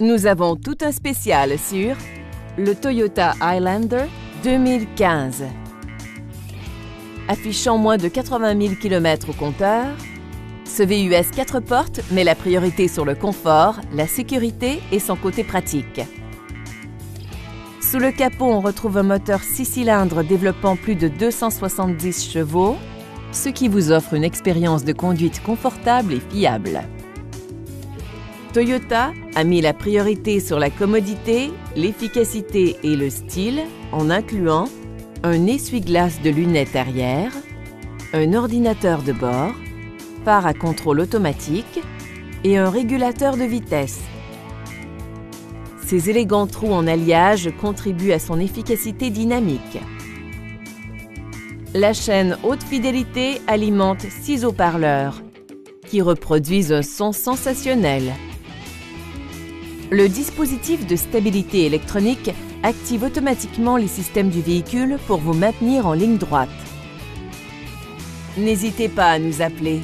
Nous avons tout un spécial sur le Toyota Highlander 2015. Affichant moins de 80 000 km au compteur, ce VUS 4 portes met la priorité sur le confort, la sécurité et son côté pratique. Sous le capot, on retrouve un moteur 6 cylindres développant plus de 270 chevaux, ce qui vous offre une expérience de conduite confortable et fiable. Toyota a mis la priorité sur la commodité, l'efficacité et le style en incluant un essuie-glace de lunettes arrière, un ordinateur de bord, phare à contrôle automatique et un régulateur de vitesse. Ces élégants trous en alliage contribuent à son efficacité dynamique. La chaîne haute fidélité alimente six haut-parleurs qui reproduisent un son sensationnel. Le dispositif de stabilité électronique active automatiquement les systèmes du véhicule pour vous maintenir en ligne droite. N'hésitez pas à nous appeler